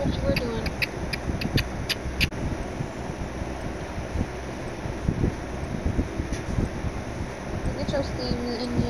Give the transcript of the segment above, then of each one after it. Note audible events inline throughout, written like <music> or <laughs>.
what were doing. Get your steam engine.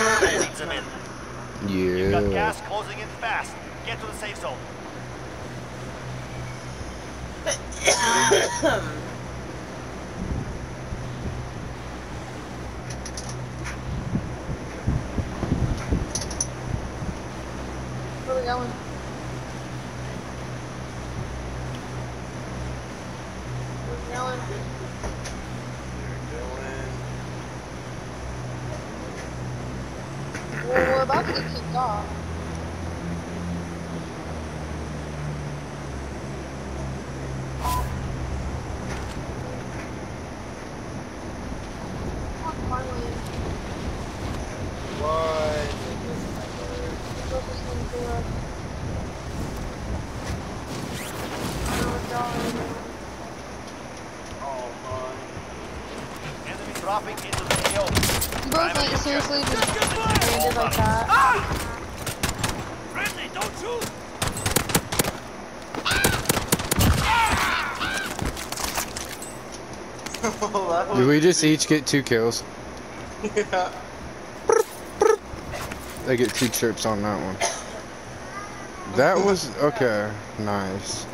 for your team. Lead. You've got Yeah. gas closing in fast. Get to the safe zone. <coughs> Where we going? Where we going? Well, we're about to get kicked off. Fuck, finally. What? Look this thing through us. Oh, it's all Oh, Enemy dropping into the AO. You both like seriously just landed like that. Ah! Friendly, don't shoot! <laughs> man. Did we just each get two kills? yeah. I get two trips on that one. That was okay. Nice.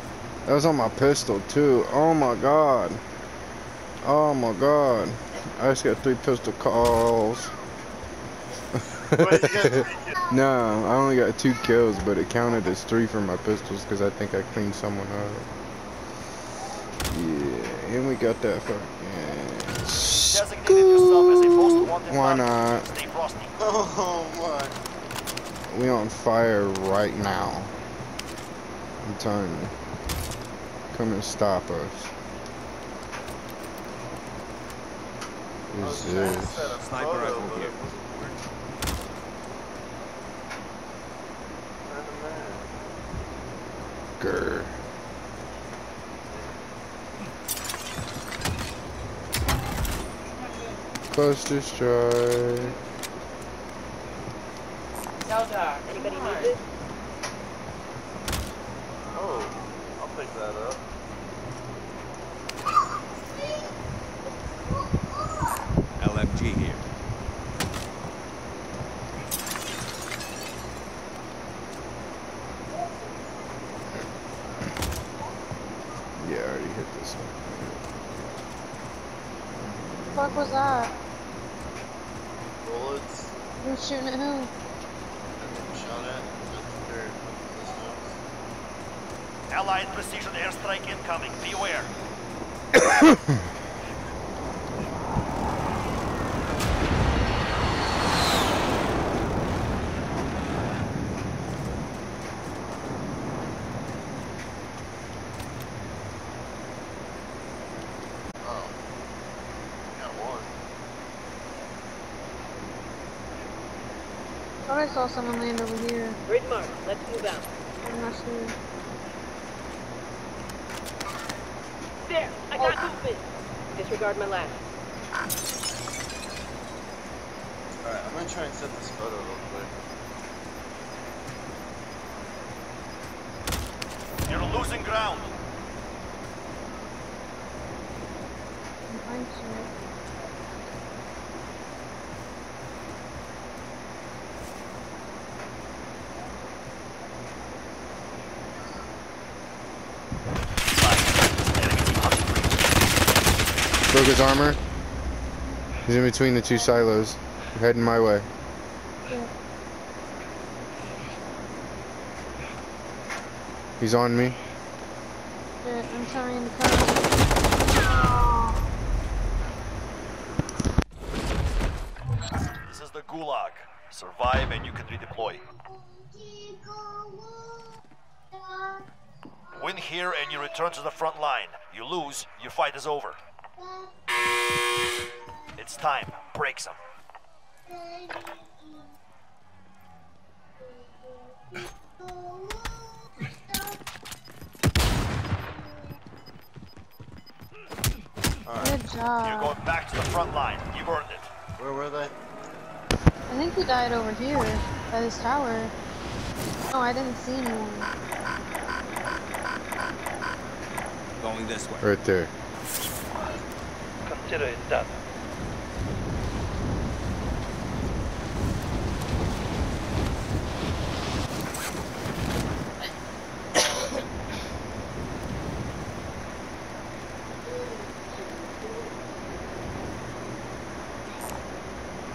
That was on my pistol too. Oh my god. Oh my god. I just got three pistol calls. Wait, <laughs> you got- no, I only got two kills, but it counted as three for my pistols because I think I cleaned someone up. Yeah, and we got that fucking. Designated yourself a most Why not? Stay frosty. Oh my. We on fire right now. I'm telling you. Come and stop us. I was Who's trying to this? Sniper rifle here. It wasn't working. Random man. Grr. Cluster strike. Zelda, anybody need it? Oh, I'll pick that up. LMG here. Yeah, I already hit this one. The fuck was that? Bullets. Who's shooting at who? and then Shot at. That's very this Allied precision airstrike incoming. Beware. Oh. Got one. Thought I saw someone land over here. Grid mark. Let's move out. I'm not sure. There! I got oh. movement! Disregard my last. Alright, I'm gonna try and set this photo real quick. You're losing ground. I'm sure. His armor. He's in between the two silos. Heading my way. Yeah. He's on me. Shit, I'm trying to cover. This is the Gulag. Survive and you can redeploy. Win here and you return to the front line. You lose, your fight is over. It's time. Break some. Good job. You're going back to the front line. You've earned it. Where were they? I think he died over here by this tower. No, I didn't see anyone. Going this way. Right there. Consider it done.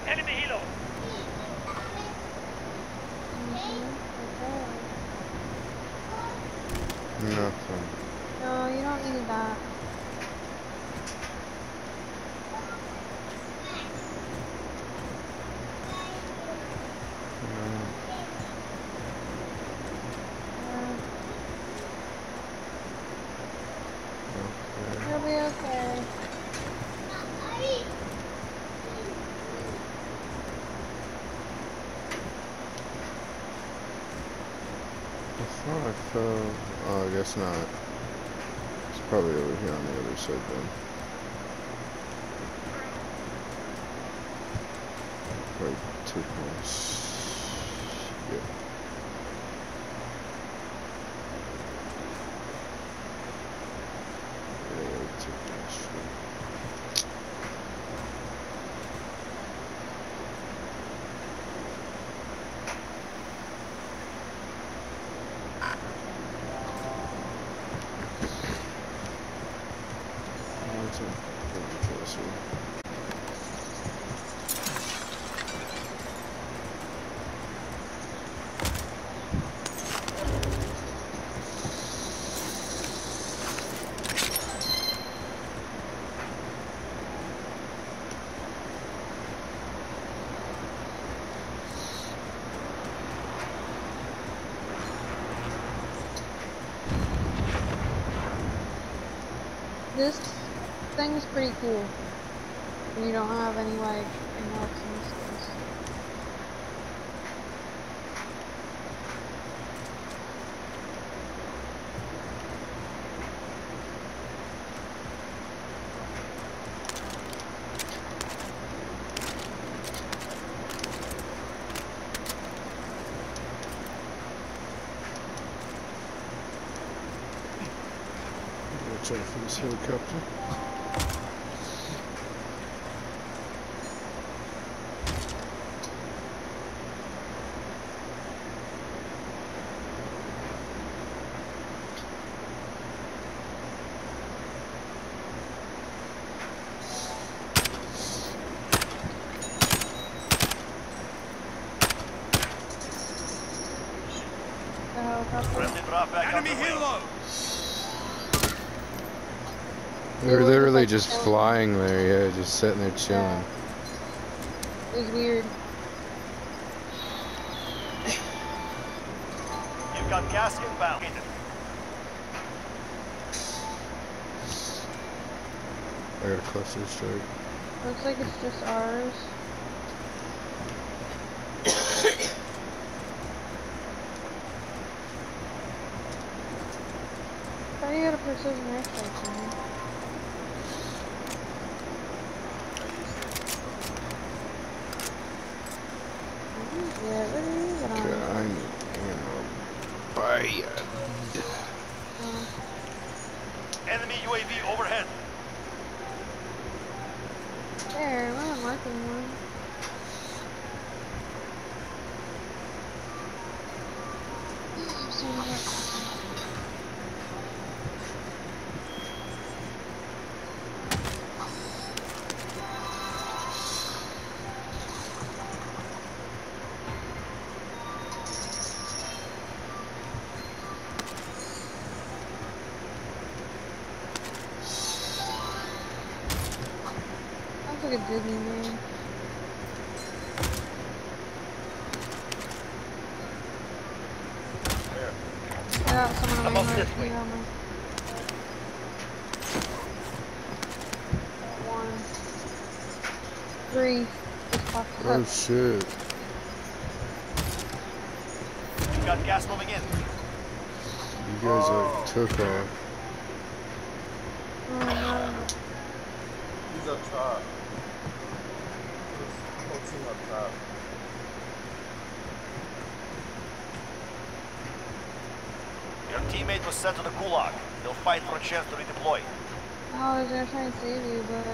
Enemy helo. Nothing. No, you don't need that. Uh, You'll be I thought. Oh, I guess not. It's probably over here on the other side then. Probably took my. s- Yeah. Yeah, I took my shit. That's a pretty closer. This thing's pretty cool. You don't have any like Out for this helicopter. just flying there, yeah, just sitting there chilling. Yeah. It was weird. You've got gas inbound. I got a cluster strike. Looks like it's just ours. I gotta got a precision? Enemy UAV overhead. there, I'm not marking one. Hmm, Sounds like a Disney man. I got someone on Come up this way. here One. Three. Oh up. shit. You got gas moving in. You guys like oh. took off. Oh, no. He's up top. There's whole team up top. Your teammate was sent to the gulag. They'll fight for a chance to redeploy. I was gonna try and save you, but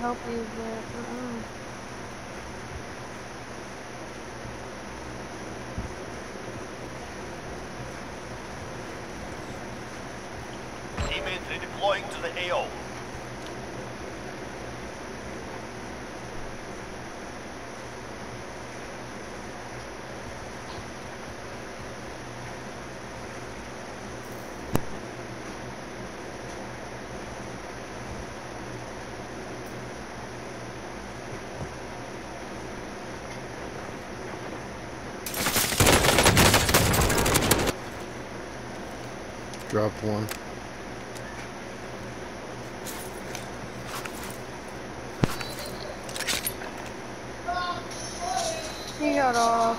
help you, but uh-uh. Teammate redeploying to the AO. Dropped one. He got off.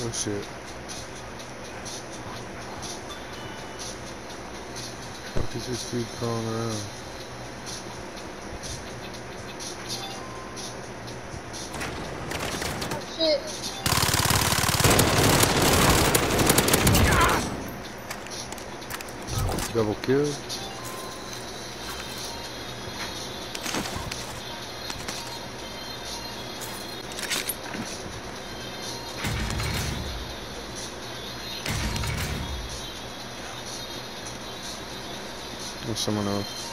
Oh shit. Fuck is this dude crawling around? Oh shit. Double kill? There's someone else.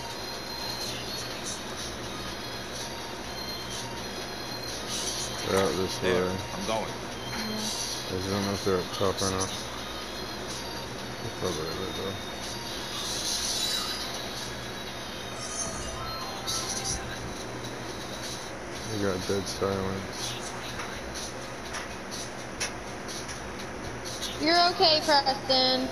They're out this There, way. I'm going. I just don't know if they're up top or not. They're probably right though. They got dead silence. You're okay, Preston.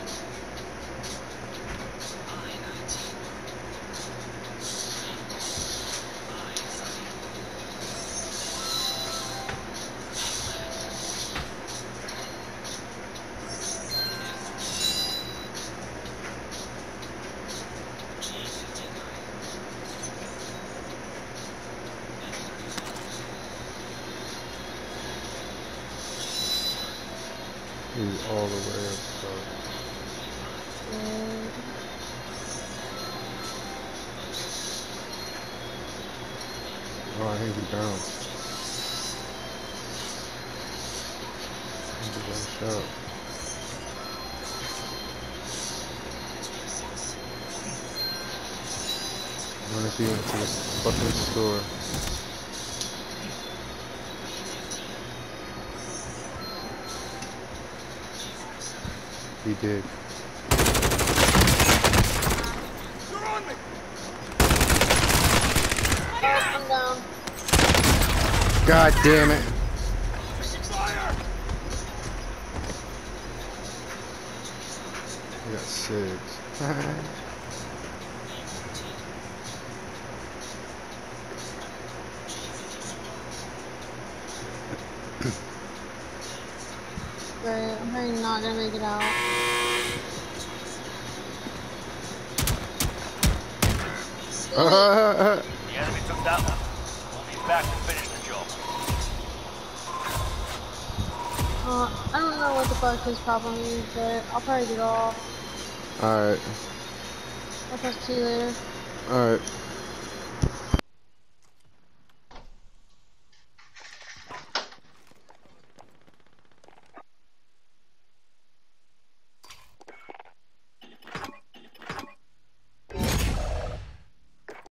All the way up. Oh, I bounced. He did one shot. I wonder if he went to the fucking store. He did. Oh, I'm down. God damn it. I got six. <laughs> great. I'm probably not gonna make it out. the enemy took that one. We'll be back to finish the job. Uh, I don't know what the fuck his problem is, but I'll probably get off. Alright. I'll talk to you later. Alright.